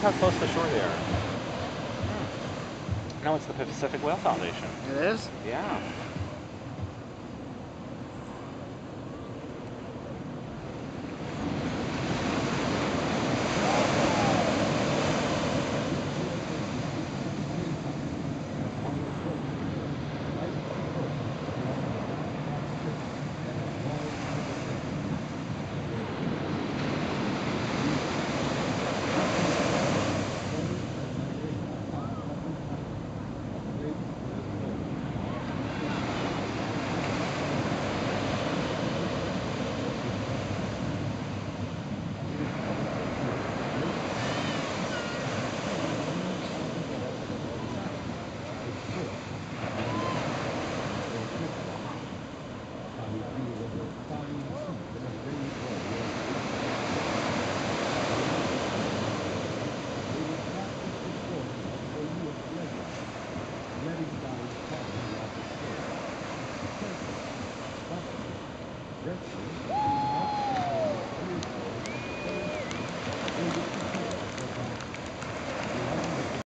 Look how close to shore they are. Hmm. No, it's the Pacific Whale Foundation. It is? Yeah. Gretchen